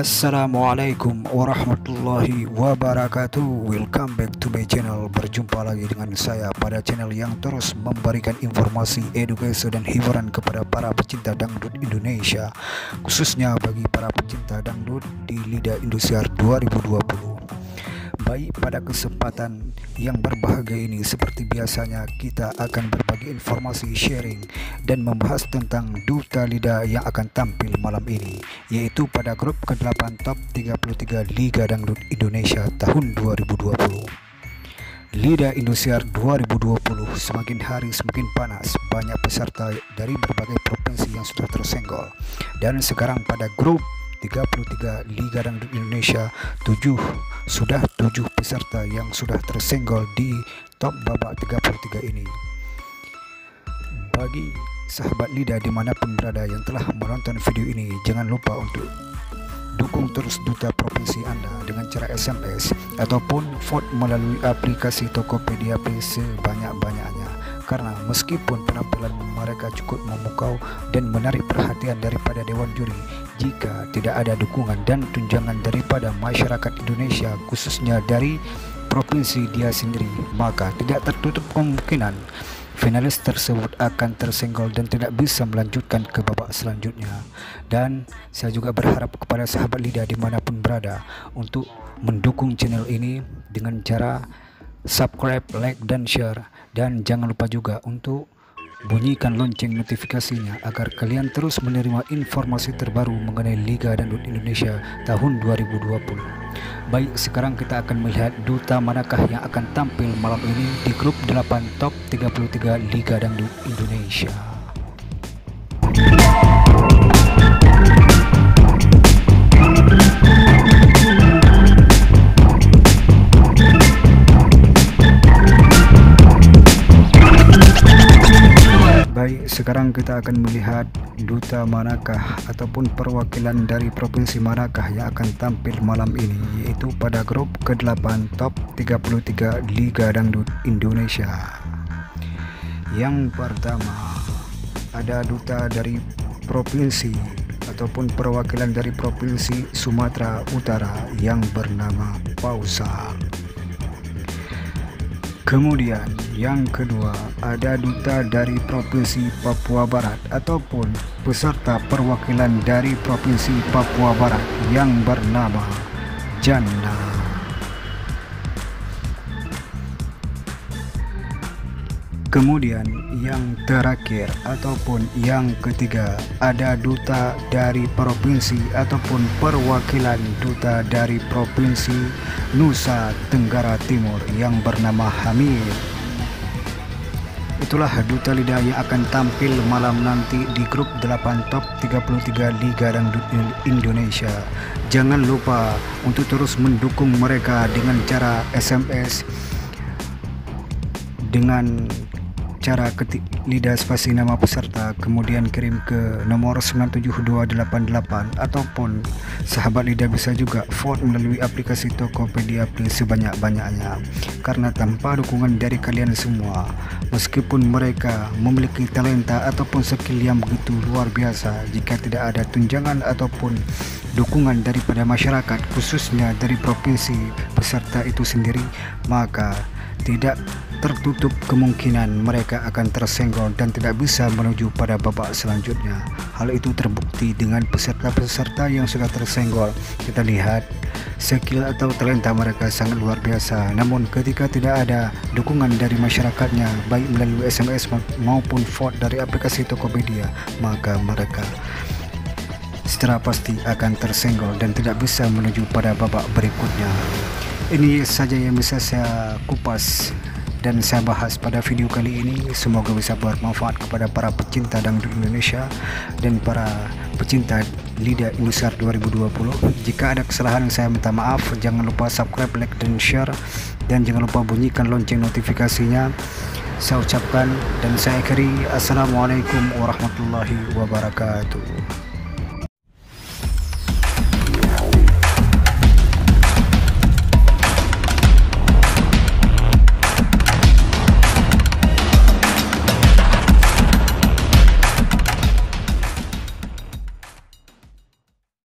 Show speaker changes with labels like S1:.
S1: Assalamualaikum warahmatullahi wabarakatuh. Welcome back to my channel. Berjumpa lagi dengan saya pada channel yang terus memberikan informasi, edukasi dan hiburan kepada para pecinta dangdut Indonesia Khususnya bagi para pecinta dangdut di Lidah Indosiar 2020 Baik pada kesempatan yang berbahagia ini seperti biasanya kita akan berbagi informasi sharing dan membahas tentang duta lidah yang akan tampil malam ini yaitu pada grup ke-8 top 33 Liga Dangdut Indonesia tahun 2020. Lidah Indosiar 2020 semakin hari semakin panas, banyak peserta dari berbagai provinsi yang sudah tersenggol. Dan sekarang pada grup 33 Liga Dangdut Indonesia 7 sudah 7 peserta yang sudah tersenggol di top babak 33 ini. Bagi sahabat Lida di mana pun berada yang telah menonton video ini jangan lupa untuk dukung terus duta provinsi Anda dengan cara SMS ataupun vote melalui aplikasi Tokopedia Play sebanyak-banyaknya karena meskipun penampilan mereka cukup memukau dan menarik perhatian daripada Dewan Juri jika tidak ada dukungan dan tunjangan daripada masyarakat Indonesia khususnya dari provinsi dia sendiri maka tidak tertutup kemungkinan finalis tersebut akan tersenggol dan tidak bisa melanjutkan ke babak selanjutnya. Dan saya juga berharap kepada sahabat lidah di mana pun berada untuk mendukung channel ini dengan cara subscribe, like, dan share. Dan jangan lupa juga untuk bunyikan lonceng notifikasinya agar kalian terus menerima informasi terbaru mengenai Liga Dangdut Indonesia tahun 2020. Baik, sekarang kita akan melihat duta manakah yang akan tampil malam ini di grup 8 top 33 Liga Dangdut Indonesia. Sekarang kita akan melihat duta manakah ataupun perwakilan dari provinsi manakah yang akan tampil malam ini yaitu pada grup ke-8 top 33 Liga Dangdut Indonesia. Yang pertama ada duta dari provinsi ataupun perwakilan dari provinsi Sumatera Utara yang bernama Pausa. Kemudian yang kedua ada duta dari Provinsi Papua Barat ataupun peserta perwakilan dari Provinsi Papua Barat yang bernama Jannah. Kemudian yang terakhir ataupun yang ketiga ada duta dari provinsi ataupun perwakilan duta dari provinsi Nusa Tenggara Timur yang bernama Hamid. Itulah duta lidah yang akan tampil malam nanti di grup 8 top 33 Liga Dangdut Indonesia. Jangan lupa untuk terus mendukung mereka dengan cara SMS dengan cara ketik lidah spasi nama peserta kemudian kirim ke nomor 97288 ataupun sahabat lidah bisa juga vote melalui aplikasi Tokopedia Play sebanyak-banyaknya. Karena tanpa dukungan dari kalian semua meskipun mereka memiliki talenta ataupun skill yang begitu luar biasa jika tidak ada tunjangan ataupun dukungan daripada masyarakat khususnya dari provinsi peserta itu sendiri maka tidak tertutup kemungkinan mereka akan tersenggol dan tidak bisa menuju pada babak selanjutnya. Hal itu terbukti dengan peserta-peserta yang sudah tersenggol. Kita lihat skill atau talenta mereka sangat luar biasa. Namun ketika tidak ada dukungan dari masyarakatnya baik melalui SMS maupun vote dari aplikasi Tokopedia, maka mereka secara pasti akan tersenggol dan tidak bisa menuju pada babak berikutnya. Ini saja yang bisa saya kupas dan saya bahas pada video kali ini semoga bisa bermanfaat kepada para pecinta dangdut Indonesia dan para pecinta Lidah Indosiar 2020 jika ada kesalahan saya minta maaf. Jangan lupa subscribe like dan share. Dan jangan lupa bunyikan lonceng notifikasinya. Saya ucapkan dan saya akhiri. Assalamualaikum warahmatullahi wabarakatuh